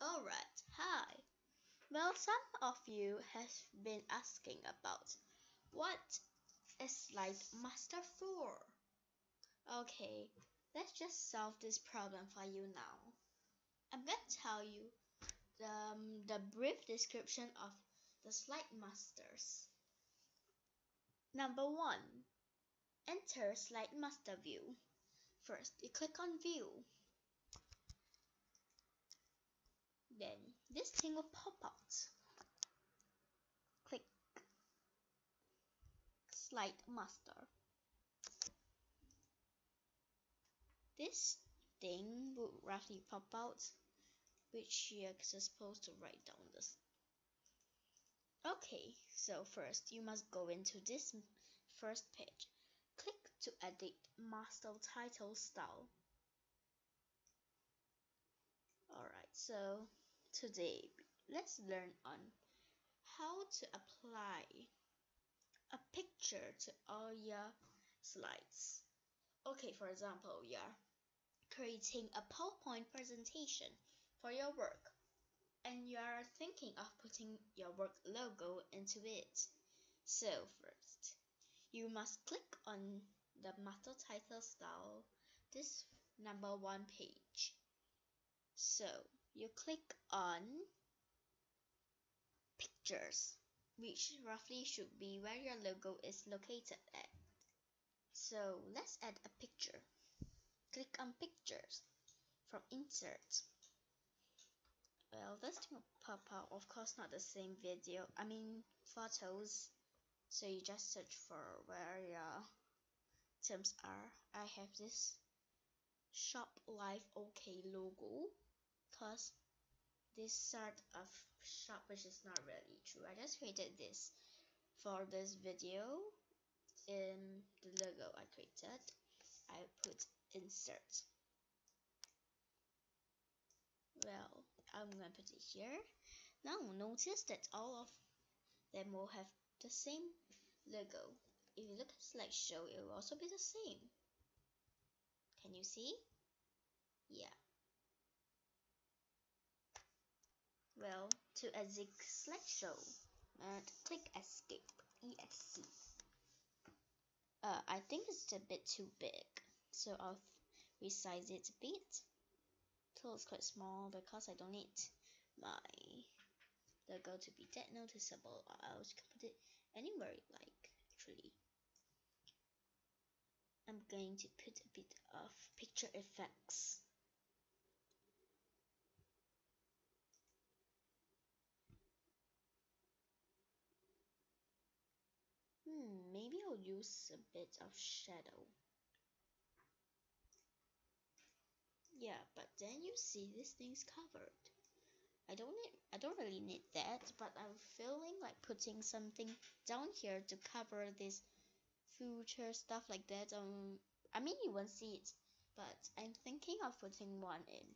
Alright, hi. Well, some of you have been asking about what is Slide Master for? Okay, let's just solve this problem for you now. I'm going to tell you the, um, the brief description of the Slide Masters. Number 1. Enter Slide Master view. First, you click on View. Then this thing will pop out. Click Slide Master. This thing will roughly pop out, which you're supposed to write down this. Okay, so first you must go into this first page. Click to edit master title style. Alright, so Today, let's learn on how to apply a picture to all your slides. Okay, for example, you're creating a PowerPoint presentation for your work and you are thinking of putting your work logo into it. So first, you must click on the master title style, this number one page. So you click on pictures which roughly should be where your logo is located at. So let's add a picture. Click on pictures from insert. Well, this thing will pop out, of course not the same video, I mean photos. So you just search for where your terms are. I have this shop life okay logo cause this sort of shop which is not really true I just created this for this video. In the logo I created I put insert. Well I'm gonna put it here. Now notice that all of them will have the same logo. If you look at slideshow it will also be the same. Can you see? Yeah well to exit slideshow and click escape esc uh, I think it's a bit too big. So I'll resize it a bit. Till it's quite small because I don't need my logo to be that noticeable I'll just put it anywhere you like actually. I'm going to put a bit of picture effects Hmm, maybe I'll use a bit of shadow. Yeah, but then you see this thing's covered. I don't need I don't really need that, but I'm feeling like putting something down here to cover this future stuff like that. Um I mean you won't see it, but I'm thinking of putting one in.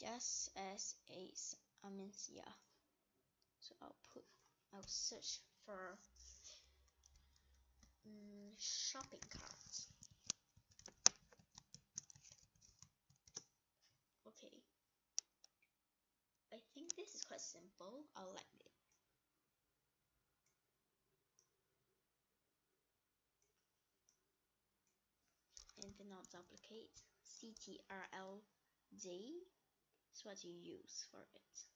Just as a I mean yeah. So I'll put I'll search for shopping cart. Okay. I think this is quite simple. I'll like it. And then I'll duplicate CTRL-D is what you use for it.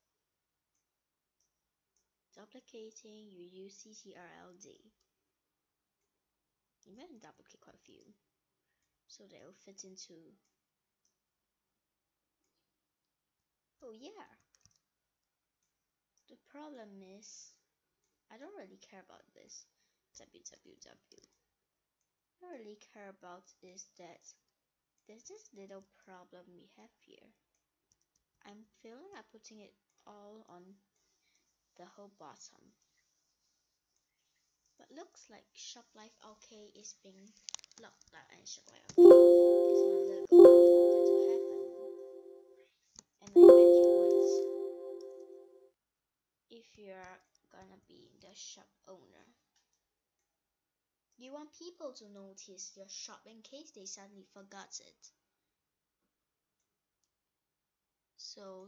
Duplicating, you use CTRL-D. Going duplicate quite a few. So they will fit into oh yeah. The problem is I don't really care about this www I really care about is that there's this little problem we have here. I'm feeling like putting it all on the whole bottom but looks like Shop Life OK is being locked out and Shop Life OK is logo. I don't to happen. And I bet if you're gonna be the shop owner. You want people to notice your shop in case they suddenly forgot it. So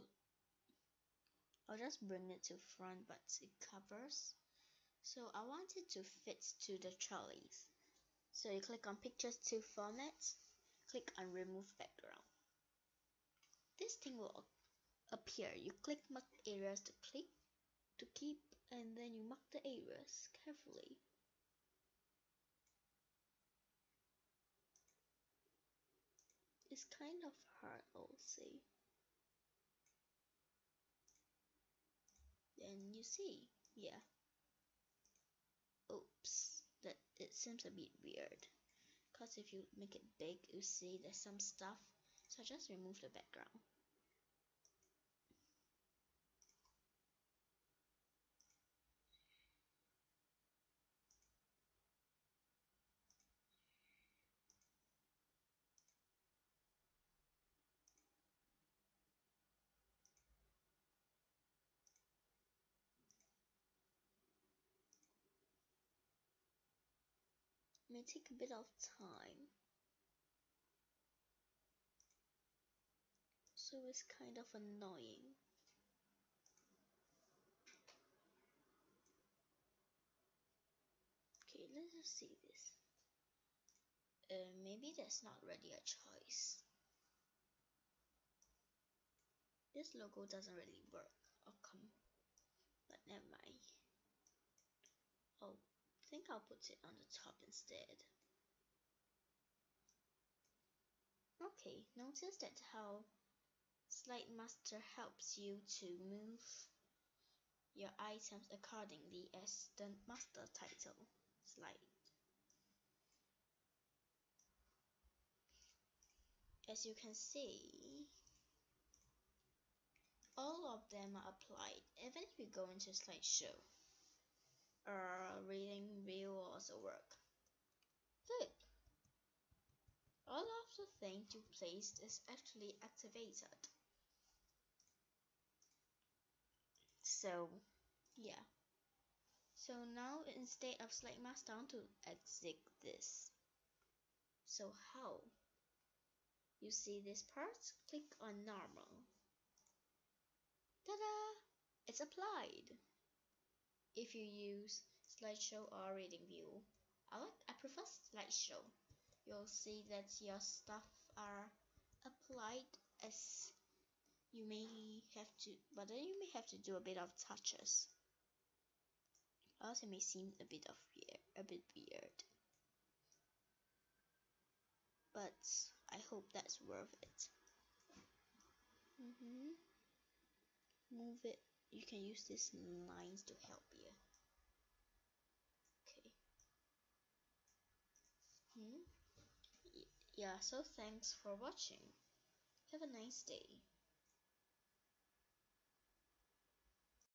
I'll just bring it to front but it covers so I want it to fit to the trolleys. So you click on pictures to format click on remove background. This thing will appear. You click mark areas to click to keep and then you mark the areas carefully. It's kind of hard I'll say. Then you see yeah oops that it seems a bit weird. Because if you make it big you see there's some stuff. So I just remove the background may take a bit of time. So it's kind of annoying. Okay, let's just see this. Uh, maybe that's not really a choice. This logo doesn't really work. Oh, come. But never mind. Think I'll put it on the top instead. Okay, notice that how Slide Master helps you to move your items accordingly as the master title slide. As you can see, all of them are applied even if you go into slideshow uh, reading will also work. Look! All of the things you placed is actually activated. So, yeah. So now instead of slide mask down to exit this. So how? You see this part? Click on normal. Ta-da! It's applied if you use slideshow or reading view. I like I prefer slideshow. You'll see that your stuff are applied as you may have to but then you may have to do a bit of touches. Also may seem a bit of weird a bit weird. But I hope that's worth it. Mm -hmm. Move it you can use these lines to help you. Okay. Hmm? yeah so thanks for watching. Have a nice day